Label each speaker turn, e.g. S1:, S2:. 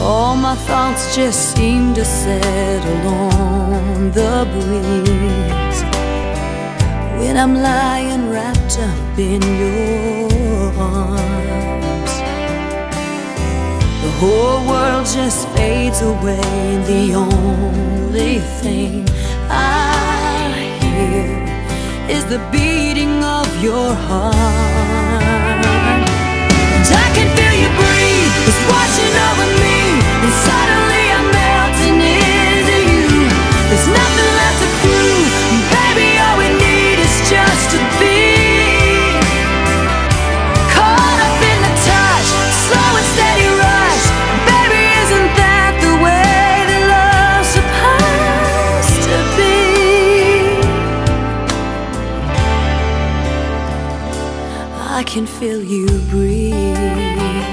S1: All my thoughts just seem to settle on the breeze. When I'm lying wrapped up in your arms The whole world just fades away. The only thing I hear Is the beating of your heart I can feel you breathe.